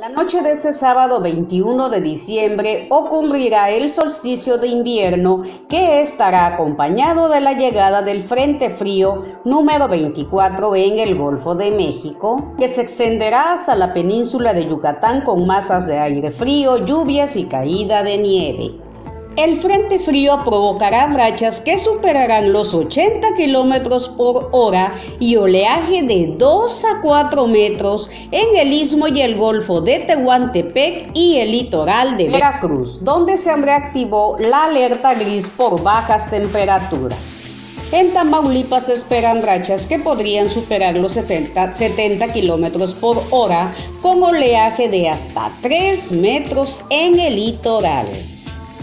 La noche de este sábado 21 de diciembre ocurrirá el solsticio de invierno que estará acompañado de la llegada del Frente Frío número 24 en el Golfo de México, que se extenderá hasta la península de Yucatán con masas de aire frío, lluvias y caída de nieve. El frente frío provocará rachas que superarán los 80 kilómetros por hora y oleaje de 2 a 4 metros en el istmo y el golfo de Tehuantepec y el litoral de Veracruz, donde se reactivó la alerta gris por bajas temperaturas. En Tamaulipas se esperan rachas que podrían superar los 60, 70 kilómetros por hora con oleaje de hasta 3 metros en el litoral.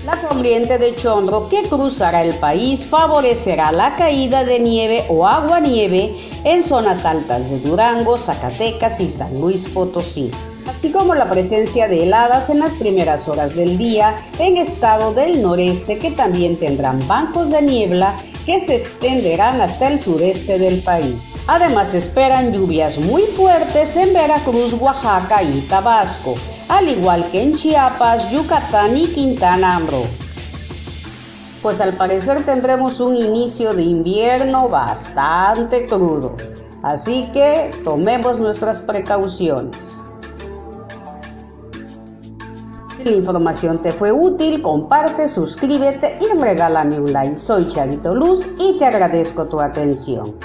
La corriente de chondro que cruzará el país favorecerá la caída de nieve o agua-nieve en zonas altas de Durango, Zacatecas y San Luis Potosí, así como la presencia de heladas en las primeras horas del día en estado del noreste que también tendrán bancos de niebla que se extenderán hasta el sureste del país. Además esperan lluvias muy fuertes en Veracruz, Oaxaca y Tabasco, al igual que en Chiapas, Yucatán y Quintana Roo. Pues al parecer tendremos un inicio de invierno bastante crudo, así que tomemos nuestras precauciones. Si la información te fue útil, comparte, suscríbete y regálame un like. Soy Charito Luz y te agradezco tu atención.